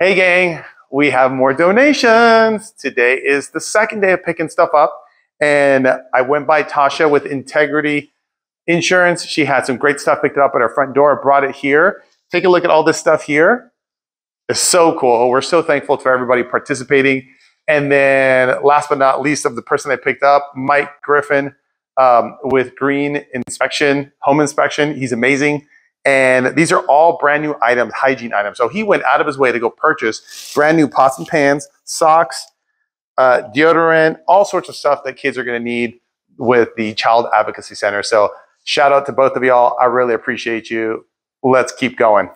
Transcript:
Hey gang, we have more donations. Today is the second day of picking stuff up. And I went by Tasha with Integrity Insurance. She had some great stuff picked up at our front door. Brought it here. Take a look at all this stuff here. It's so cool. We're so thankful to everybody participating. And then last but not least of the person I picked up, Mike Griffin um, with Green Inspection, Home Inspection. He's amazing. And these are all brand new items, hygiene items. So he went out of his way to go purchase brand new pots and pans, socks, uh, deodorant, all sorts of stuff that kids are going to need with the Child Advocacy Center. So shout out to both of y'all. I really appreciate you. Let's keep going.